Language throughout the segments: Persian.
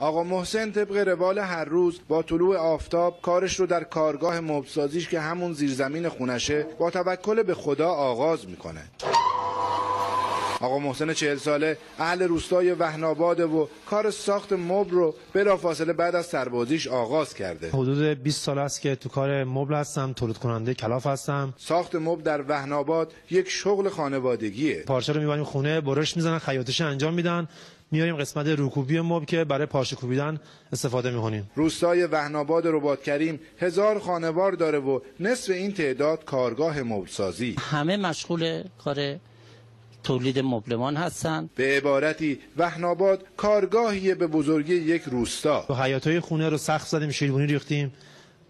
آقا محسن طبق روال هر روز با طلوع آفتاب کارش رو در کارگاه مبلسازیش که همون زیرزمین خونشه با توکل به خدا آغاز می‌کنه. آقا محسن چهل ساله اهل روستای وهناباده و کار ساخت مبل رو بلافاصله بعد از سربازیش آغاز کرده. حدود 20 سال است که تو کار مبل هستم تولید کننده کلاف هستم. ساخت مبل در وهناباد یک شغل خانوادگیه. پارچه رو می‌بریم خونه برش می‌زنن خیاطش انجام میدن. میاریم قسمت رکوبی مبل که برای پارچه کوبیدن استفاده می‌کنیم. روستای وهناباد رباط کریم هزار خانوار داره و نصف این تعداد کارگاه مبلسازی. همه مشغول کار تولید مبلمان هستن به عبارتی وهناباد کارگاهی به بزرگی یک روستا. تو حیاطای خونه رو سقف زدیم شیربونی ریختیم.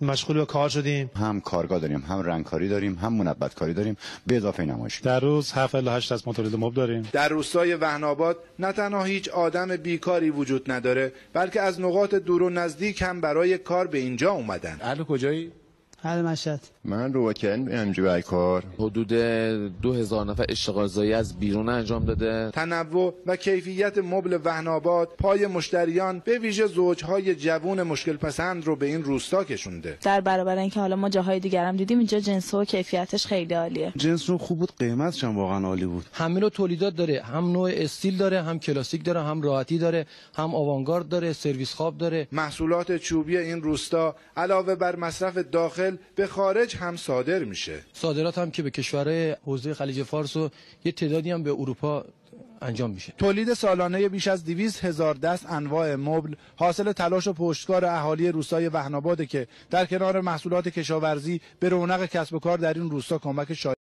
مشغول به کار شدیم. هم کارگاه داریم هم رنگکاری داریم هم منبت کاری داریم. به اضافه نمایش در روز 7 الی 8 از تولید مبل داریم. در روستای وهناباد نه تنها هیچ آدم بیکاری وجود نداره بلکه از نقاط دور و نزدیک هم برای کار به اینجا اومدن. اهل کجایی؟ حل مشهد. من رو کردن میام کار حدود دو هزار نفر اشتغال زایی از بیرون انجام داده. تنوع و کیفیت مبل وهناباد پای مشتریان به ویژه زوجهای جوون مشکل پسند رو به این روستا کشونده. در برابر اینکه حالا ما جاهای دیگر هم دیدیم اینجا جنس و کیفیتش خیلی عالیه. جنس رو خوب بود قیمتش هم واقعا عالی بود. همه رو تولیدات داره هم نوع استیل داره هم کلاسیک داره هم راحتی داره هم آوانگارد داره سرویس خواب داره. محصولات چوبی این روستا علاوه بر مصرف داخل به خارج هم صادر میشه. صادرات هم که به کشورهای حوزه خلیج فارس و یه تعدادی هم به اروپا انجام میشه. تولید سالانه بیش از 200 هزار دست انواع مبل حاصل تلاش و پشتکار اهالی روستای وهناباده که در کنار محصولات کشاورزی به رونق کسب و کار در این روستا کمک شایع